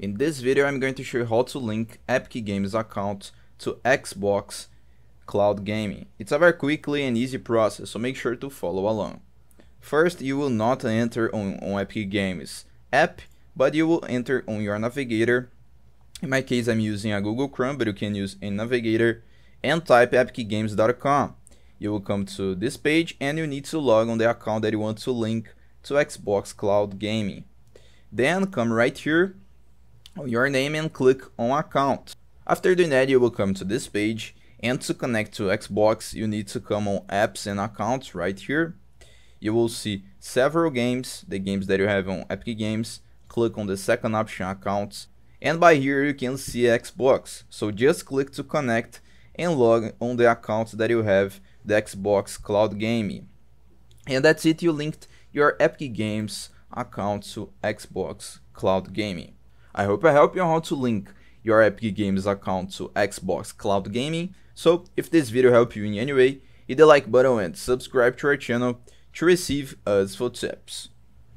In this video I'm going to show you how to link Epic Games account to Xbox Cloud Gaming. It's a very quickly and easy process, so make sure to follow along. First, you will not enter on, on Epic Games app, but you will enter on your navigator. In my case, I'm using a Google Chrome, but you can use a navigator and type epicgames.com. You will come to this page and you need to log on the account that you want to link to Xbox Cloud Gaming. Then come right here your name and click on account. After doing that you will come to this page and to connect to Xbox you need to come on apps and accounts right here. You will see several games, the games that you have on Epic Games, click on the second option accounts and by here you can see Xbox. So just click to connect and log on the account that you have the Xbox Cloud Gaming. And that's it, you linked your Epic Games account to Xbox Cloud Gaming. I hope I help you on how to link your Epic Games account to Xbox Cloud Gaming. So if this video helped you in any way, hit the like button and subscribe to our channel to receive useful tips.